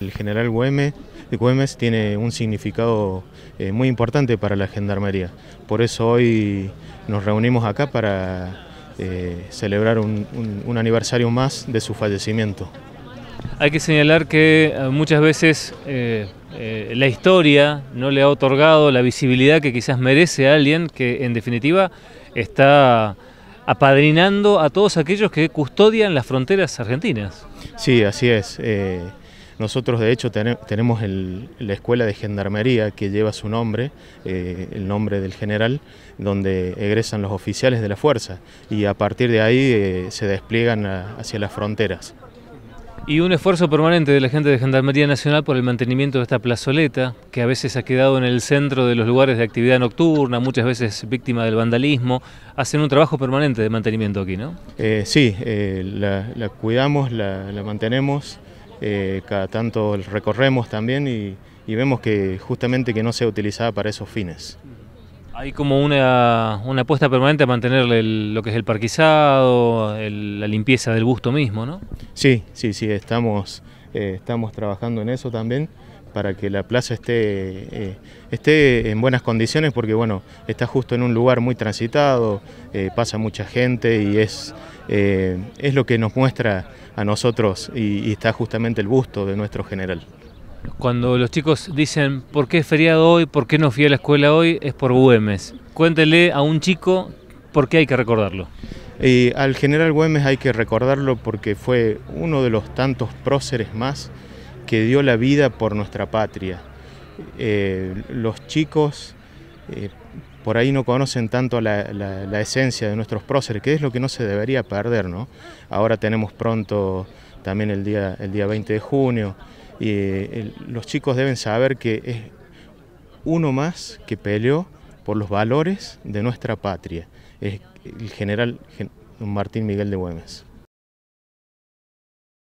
El general Güemes, Güemes tiene un significado eh, muy importante para la gendarmería. Por eso hoy nos reunimos acá para eh, celebrar un, aniversario más de su fallecimiento. Hay que señalar que eh, muchas veces la historia no le ha otorgado la visibilidad que quizás merece a alguien que en definitiva está apadrinando a todos aquellos que custodian las fronteras argentinas. Sí, así es. Nosotros de hecho tenemos la escuela de gendarmería que lleva su nombre, eh, el nombre del general, donde egresan los oficiales de la fuerza y a partir de ahí eh, se despliegan hacia las fronteras. Y un esfuerzo permanente de la gente de Gendarmería Nacional por el mantenimiento de esta plazoleta, que a veces ha quedado en el centro de los lugares de actividad nocturna, muchas veces víctima del vandalismo. Hacen un trabajo permanente de mantenimiento aquí, ¿no? Eh, sí, la, cuidamos, la mantenemos. Eh, cada tanto recorremos también y, vemos que justamente que no sea utilizada para esos fines. Hay como una, una apuesta permanente a mantener lo que es el parquizado, la limpieza del busto mismo, ¿no? Sí, sí, sí, estamos, eh, estamos trabajando en eso también para que la plaza esté, eh, esté en buenas condiciones porque bueno, está justo en un lugar muy transitado, pasa mucha gente y es, es lo que nos muestra a nosotros y, está justamente el busto de nuestro general. Cuando los chicos dicen, ¿por qué es feriado hoy? ¿Por qué no fui a la escuela hoy? Es por Güemes. Cuéntele a un chico por qué hay que recordarlo. Y al general Güemes hay que recordarlo porque fue uno de los tantos próceres más que dio la vida por nuestra patria. Eh, los chicos eh, por ahí no conocen tanto la, esencia de nuestros próceres, que es lo que no se debería perder. ¿no? Ahora tenemos pronto también el día, el día 20 de junio y eh, los chicos deben saber que es uno más que peleó por los valores de nuestra patria, es el general Martín Miguel de Güemes.